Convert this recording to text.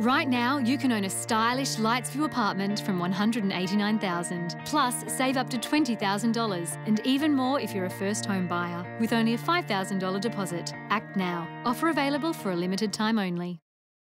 Right now, you can own a stylish Lightsview apartment from $189,000. Plus, save up to $20,000 and even more if you're a first home buyer with only a $5,000 deposit. Act now. Offer available for a limited time only.